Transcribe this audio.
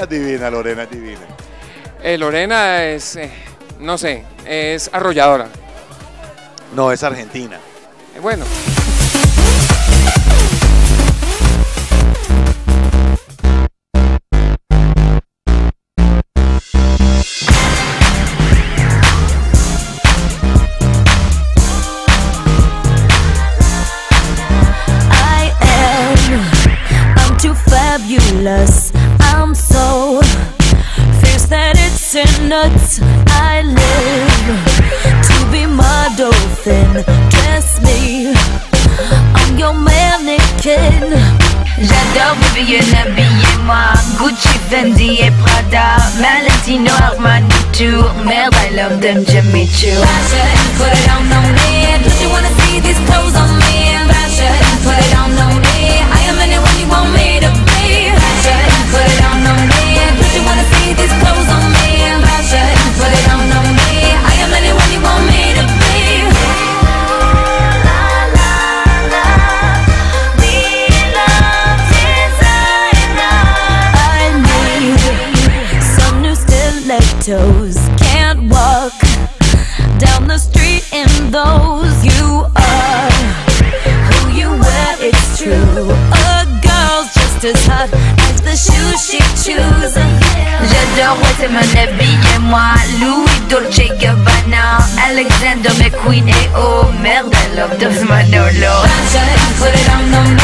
Es divina, Lorena, divina. Eh, Lorena es, eh, no sé, es arrolladora. No, es argentina. Eh, bueno. I am. I'm too fabulous. Nuts. I live to be my dolphin. Dress me. I'm your mannequin. J'adore vous bien habillez-moi Gucci, Fendi et Prada Valentino, Armani, Tour Merde, I love them Jimmy Choo Fashion, put it on, on me. Stilettos. Can't walk down the street in those. You are who you wear, it's true. A girl's just as hot as the shoes she chooses. J'adore, ouais c'est mon habillez-moi Louis Dolce Gabbana Alexander McQueen et oh merde I love those Manolo Fashion, put it on, on